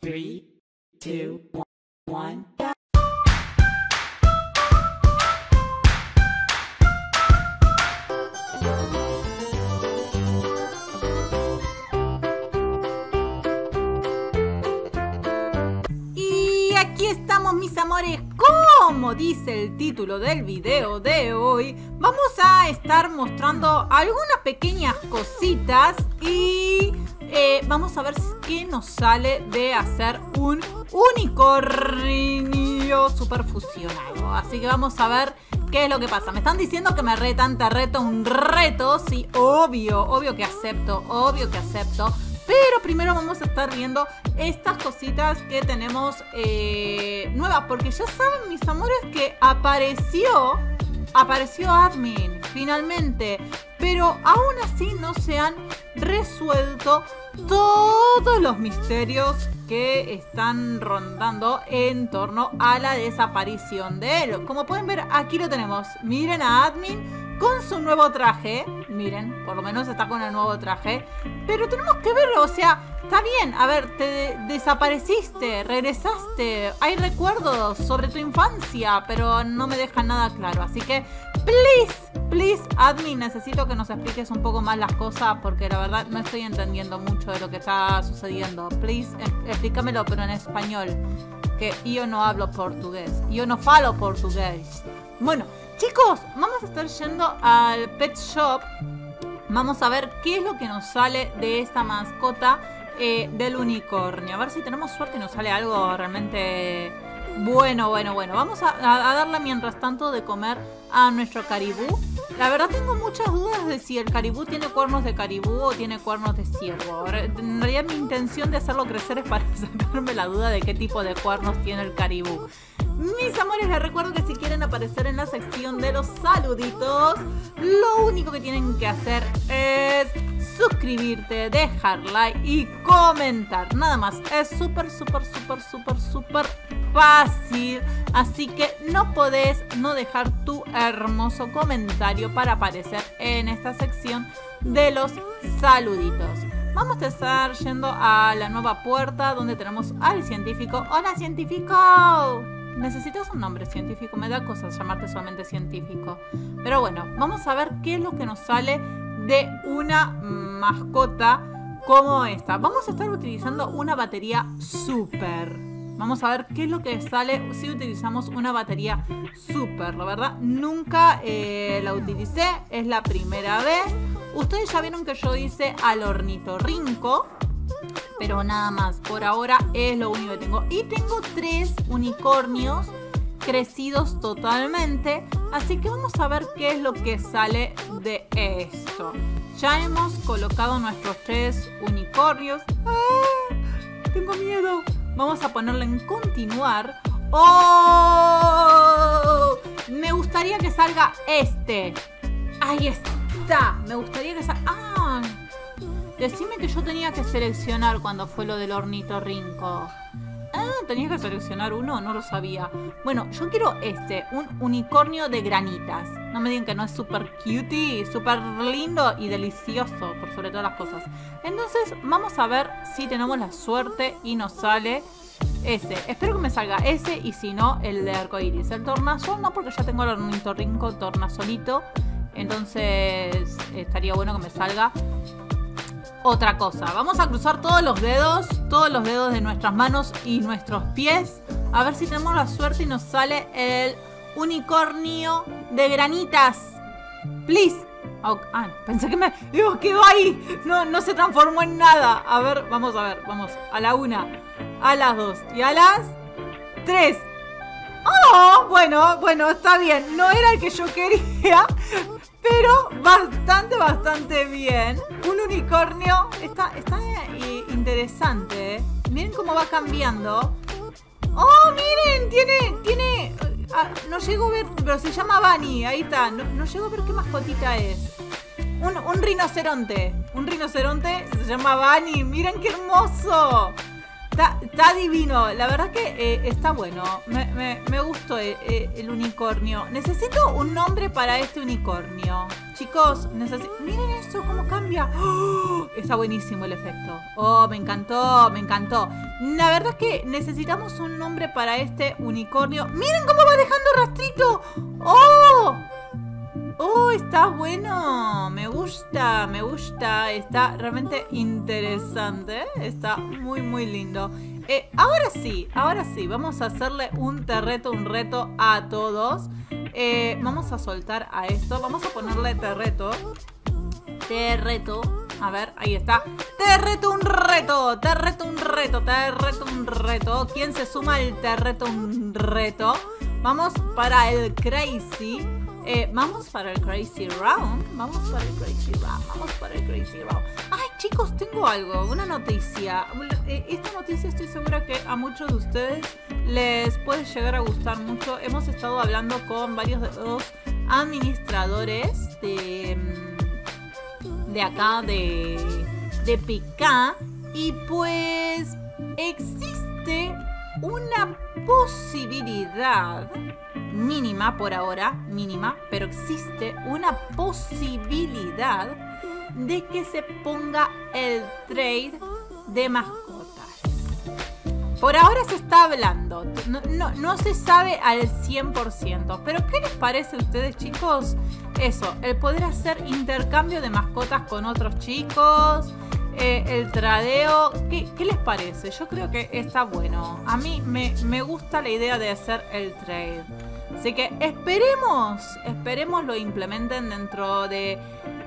Three, two, one. Y aquí estamos mis amores, como dice el título del video de hoy, vamos a estar mostrando algunas pequeñas cositas y eh, vamos a ver qué nos sale de hacer un unicornio super fusionado. Así que vamos a ver qué es lo que pasa. Me están diciendo que me retan, te reto un reto, sí, obvio, obvio que acepto, obvio que acepto. Pero primero vamos a estar viendo estas cositas que tenemos eh, nuevas. Porque ya saben, mis amores, que apareció. Apareció admin, finalmente. Pero aún así no se han resuelto todos los misterios que están rondando en torno a la desaparición de él. Como pueden ver, aquí lo tenemos. Miren a admin con su nuevo traje. Miren, por lo menos está con el nuevo traje. Pero tenemos que verlo, o sea, está bien. A ver, te desapareciste, regresaste. Hay recuerdos sobre tu infancia, pero no me dejan nada claro. Así que, please, please, admin, necesito que nos expliques un poco más las cosas porque la verdad no estoy entendiendo mucho de lo que está sucediendo. Please, explícamelo, pero en español. Que yo no hablo portugués. Yo no falo portugués. Bueno, chicos, vamos a estar yendo al pet shop. Vamos a ver qué es lo que nos sale de esta mascota eh, del unicornio. A ver si tenemos suerte y nos sale algo realmente bueno, bueno, bueno. Vamos a, a- darle mientras tanto de comer a nuestro caribú. La verdad tengo muchas dudas de si el caribú tiene cuernos de caribú o tiene cuernos de ciervo. En realidad mi intención de hacerlo crecer es para sacarme la duda de qué tipo de cuernos tiene el caribú. Mis amores, les recuerdo que si quieren aparecer en la sección de los saluditos, lo único que tienen que hacer es suscribirte, dejar like y comentar. Nada más, es súper, súper, súper, súper, súper fácil. Así que no podés no dejar tu hermoso comentario para aparecer en esta sección de los saluditos. Vamos a estar yendo a la nueva puerta donde tenemos al científico. ¡Hola, científico! Necesitas un nombre científico, me da cosas llamarte solamente científico. Pero bueno, vamos a ver qué es lo que nos sale de una mascota como esta. Vamos a estar utilizando una batería super. Vamos a ver qué es lo que sale si utilizamos una batería super. La verdad, nunca eh, la utilicé, es la primera vez. Ustedes ya vieron que yo hice al ornitorrinco. Pero nada más, por ahora es lo único que tengo. Y tengo tres unicornios crecidos totalmente. Así que vamos a ver qué es lo que sale de esto. Ya hemos colocado nuestros tres unicornios. ¡Ah! Tengo miedo. Vamos a ponerle en continuar. ¡Oh! Me gustaría que salga este. Ahí está. Me gustaría que salga. ¡Ah! Decime que yo tenía que seleccionar cuando fue lo del ornitorrinco. Ah, tenía que seleccionar uno, no lo sabía. Bueno, yo quiero este, un unicornio de granitas. No me digan que no es súper cutie, súper lindo y delicioso, por sobre todas las cosas. Entonces, vamos a ver si tenemos la suerte y nos sale ese. Espero que me salga ese y si no, el de arcoiris. El tornasol no, porque ya tengo el ornitorrinco tornasolito. Entonces, estaría bueno que me salga otra cosa. Vamos a cruzar todos los dedos, todos los dedos de nuestras manos y nuestros pies. A ver si tenemos la suerte y nos sale el unicornio de granitas. Please. Oh, ah, pensé que me quedó ahí. No, no se transformó en nada. A ver, vamos a ver. Vamos a la una, a las dos y a las tres. Oh, bueno, bueno, está bien. No era el que yo quería, pero bastante, bastante bien. Un unicornio. Está, está eh, interesante. ¿eh? Miren cómo va cambiando. Oh, miren, tiene, tiene. ah, no llego a ver, pero se llama Bunny. Ahí está. No, no llego a ver qué mascotita es. Un, un rinoceronte. Un rinoceronte se llama Bunny. Miren qué hermoso. Está, divino, la verdad que eh, está bueno. Me, gustó eh, eh, el unicornio. Necesito un nombre para este unicornio. chicos, miren esto, cómo cambia. ¡Oh! Está buenísimo el efecto. Oh, me encantó, me encantó. La verdad es que necesitamos un nombre para este unicornio. Miren cómo va dejando rastrito. ¡Oh! Oh, está bueno. Me gusta, me gusta. Está realmente interesante. Está muy, muy lindo. Eh, ahora sí, ahora sí. Vamos a hacerle un te reto, un reto a todos. Eh, vamos a soltar a esto. Vamos a ponerle te reto. Te reto. A ver, ahí está. Te reto un reto. Te reto un reto. Te reto un reto. ¿Quién se suma al te reto un reto? Vamos para el crazy. Eh, vamos para el Crazy Round. Vamos para el Crazy Round. Vamos para el Crazy Round. Ay, chicos, tengo algo. Una noticia. Eh, esta noticia estoy segura que a muchos de ustedes les puede llegar a gustar mucho. Hemos estado hablando con varios de los administradores de, mm, de acá, de, de Picá. Y pues existe una posibilidad mínima por ahora, mínima, pero existe una posibilidad de que se ponga el trade de mascotas. Por ahora se está hablando, no, se sabe al 100%, pero ¿qué les parece a ustedes chicos? Eso, el poder hacer intercambio de mascotas con otros chicos, eh, el tradeo, ¿qué, ¿qué, les parece? Yo creo que está bueno. A mí me gusta la idea de hacer el trade. Así que esperemos, esperemos lo implementen dentro de,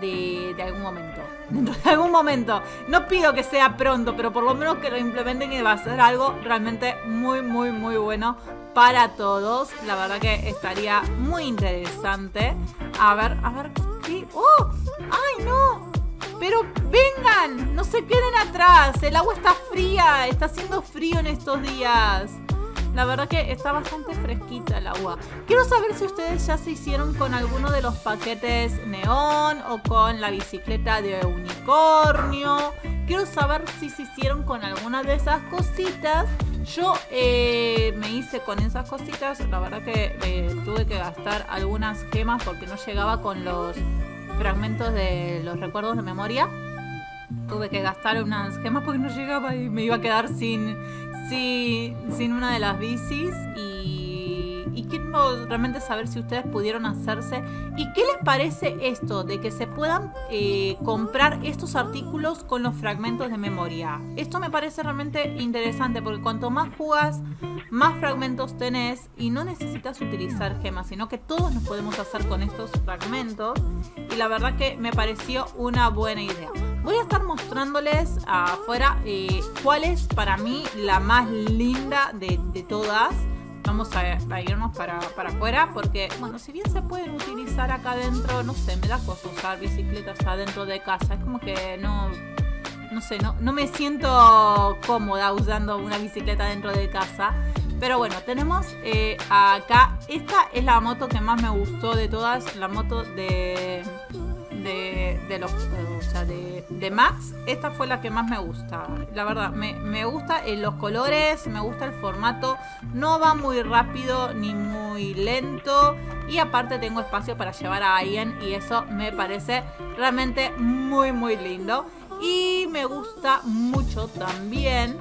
de, algún momento. Dentro de algún momento. No pido que sea pronto, pero por lo menos que lo implementen y va a ser algo realmente muy, muy, muy bueno para todos. La verdad que estaría muy interesante. A ver, a ver, ¿qué? ¡Oh! ¡Ay, no! Pero vengan, no se queden atrás. El agua está fría, está haciendo frío en estos días. La verdad que está bastante fresquita el agua. Quiero saber si ustedes ya se hicieron con alguno de los paquetes neón o con la bicicleta de unicornio. Quiero saber si se hicieron con alguna de esas cositas. Yo eh, me hice con esas cositas. La verdad que eh, tuve que gastar algunas gemas porque no llegaba con los fragmentos de los recuerdos de memoria. Tuve que gastar unas gemas porque no llegaba y me iba a quedar sin, sin, sin una de las bicis. Y, y quiero realmente saber si ustedes pudieron hacerse. ¿Y qué les parece esto de que se puedan eh, comprar estos artículos con los fragmentos de memoria? Esto me parece realmente interesante porque cuanto más jugas, más fragmentos tenés y no necesitas utilizar gemas, sino que todos nos podemos hacer con estos fragmentos. Y la verdad que me pareció una buena idea. Voy a estar mostrándoles afuera eh, cuál es para mí la más linda de, todas. Vamos a, a irnos para, para, afuera porque, bueno, si bien se pueden utilizar acá adentro, no sé, me da cosa usar bicicletas adentro de casa. Es como que no, no sé, no, no me siento cómoda usando una bicicleta dentro de casa. Pero bueno, tenemos eh, acá, esta es la moto que más me gustó de todas, la moto de, de, de los, o sea, de, de, Max. Esta fue la que más me gusta, la verdad, me, me gusta eh, los colores, me gusta el formato, no va muy rápido ni muy lento y aparte tengo espacio para llevar a alguien y eso me parece realmente muy muy lindo. Y me gusta mucho también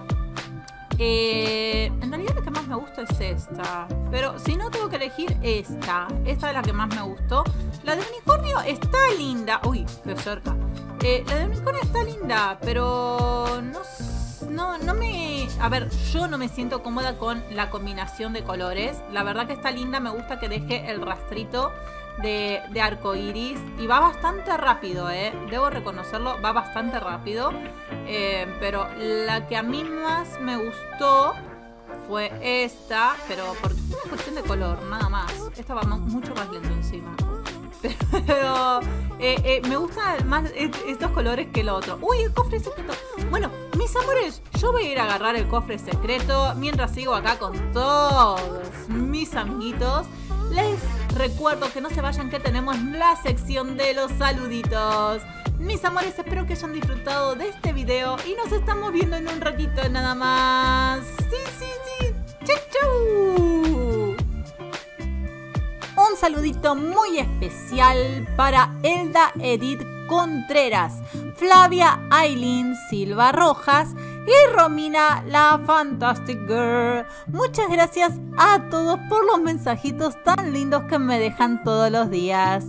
eh, en realidad la que más me gusta es esta. Pero si no tengo que elegir esta. Esta es la que más me gustó. La de unicornio está linda. Uy, qué cerca. Eh, la de unicornio está linda, pero no, no, no me... A ver, yo no me siento cómoda con la combinación de colores. La verdad que está linda, me gusta que deje el rastrito de, arco iris y va bastante rápido, ¿eh? debo reconocerlo, va bastante rápido. Eh, pero la que a mí más me gustó fue esta, pero por una cuestión de color, nada más. Esta va mucho más lento encima. Pero eh, eh, me gustan más estos colores que el otro. Uy, el cofre secreto. Bueno, mis amores, yo voy a ir a agarrar el cofre secreto mientras sigo acá con todos mis amiguitos. Les recuerdo que no se vayan que tenemos la sección de los saluditos. Mis amores, espero que hayan disfrutado de este video y nos estamos viendo en un ratito nada más. Sí, sí, sí. Chau, chau. Saludito muy especial para Elda Edith Contreras, Flavia Aileen Silva Rojas y Romina la Fantastic Girl. Muchas gracias a todos por los mensajitos tan lindos que me dejan todos los días.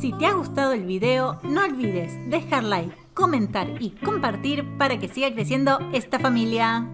Si te ha gustado el video, no olvides dejar like, comentar y compartir para que siga creciendo esta familia.